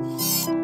嗯。